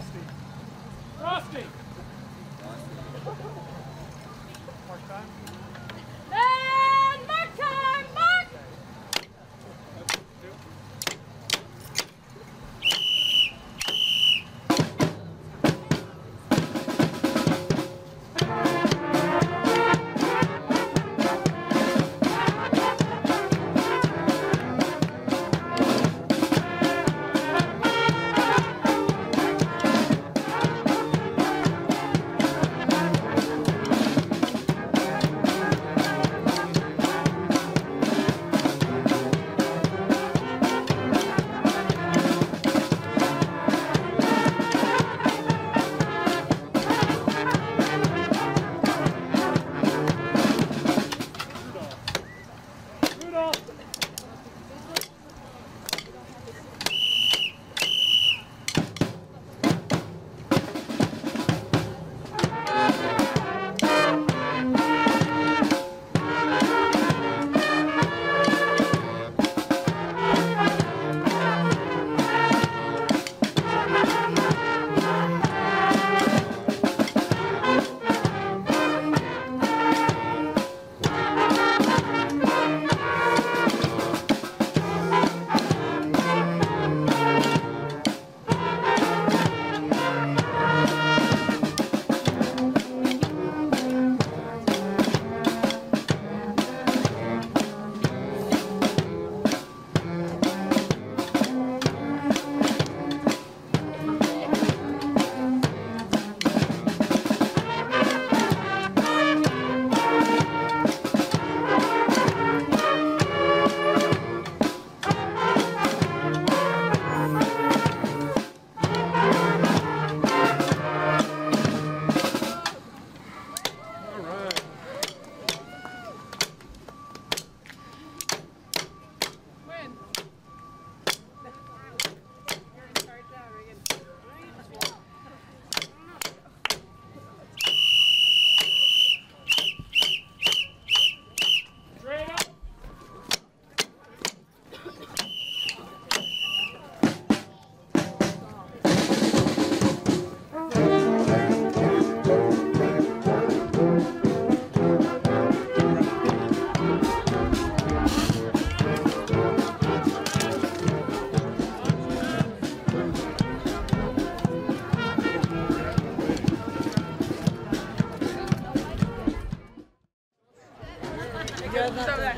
Frosty. Frosty! Frosty. Part time?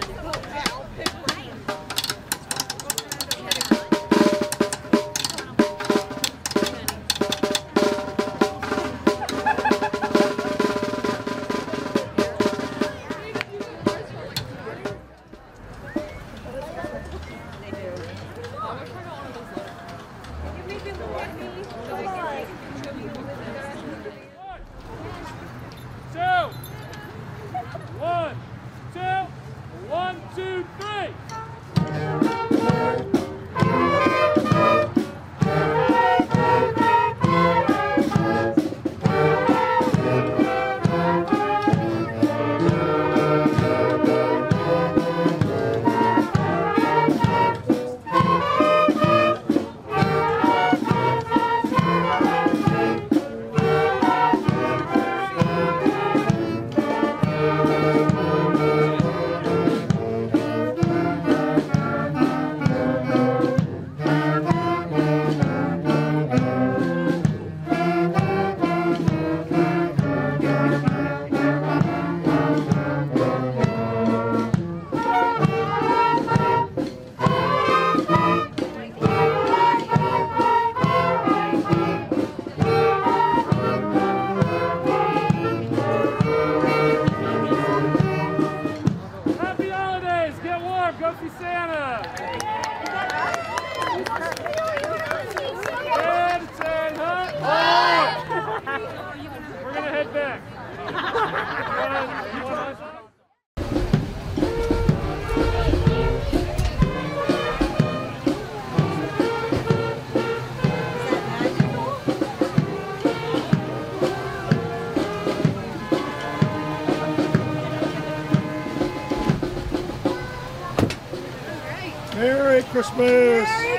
Yeah. Christmas,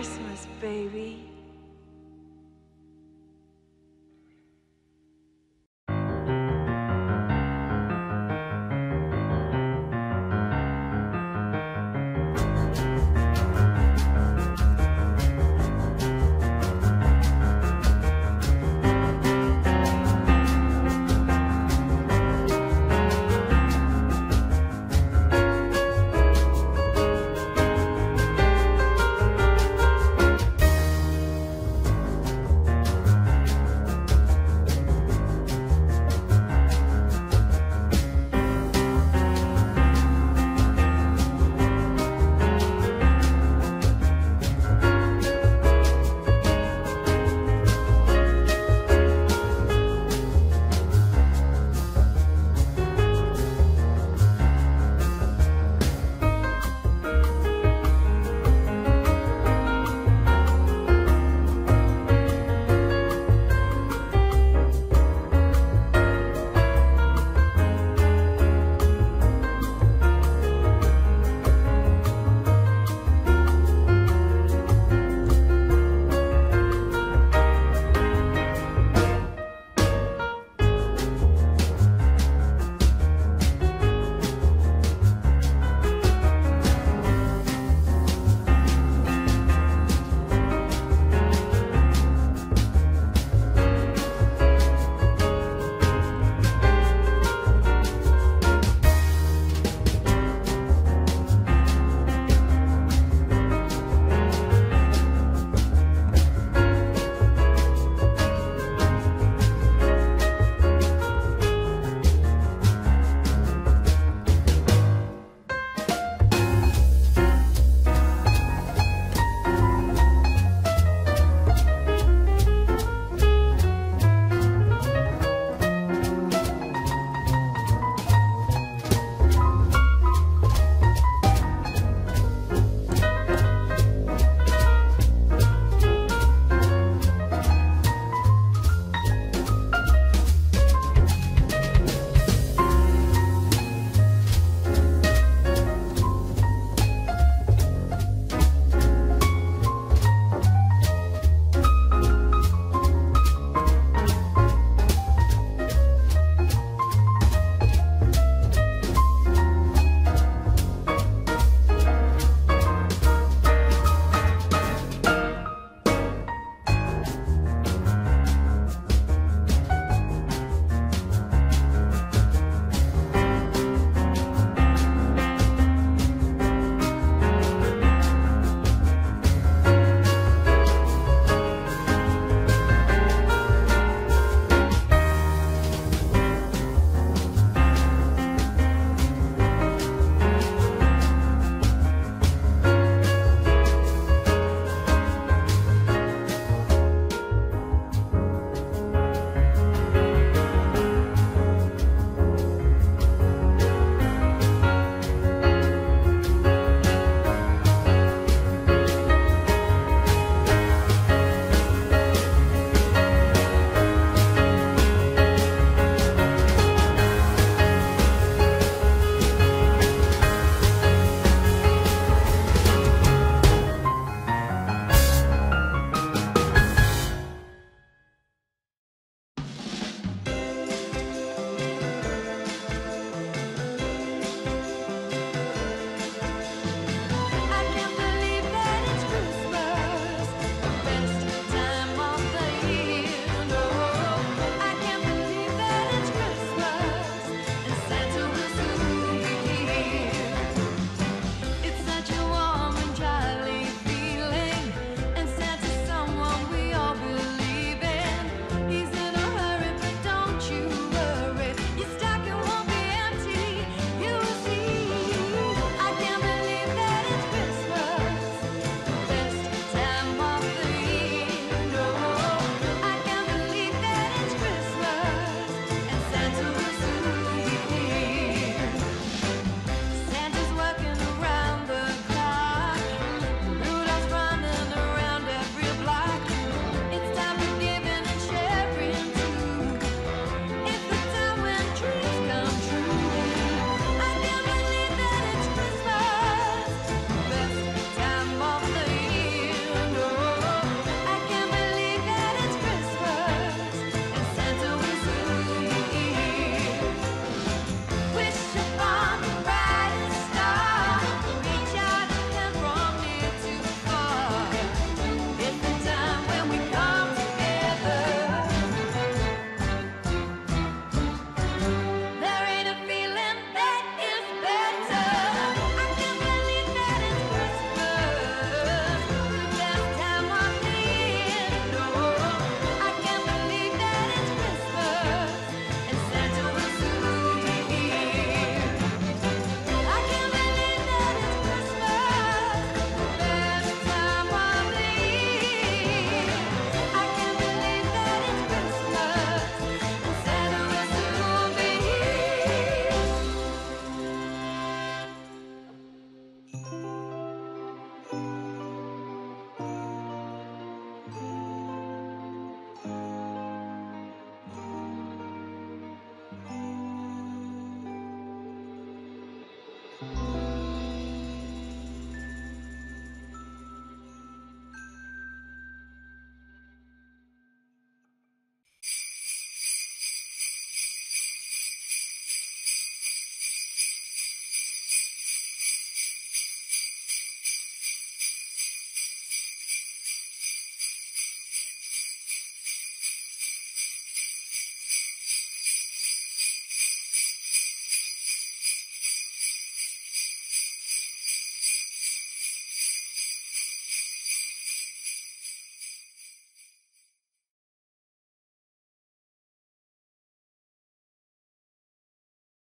Christmas, baby.